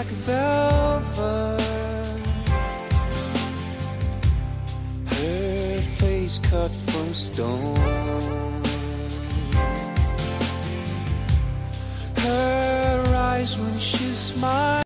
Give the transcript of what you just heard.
like velvet. Her face cut from stone. Her eyes when she's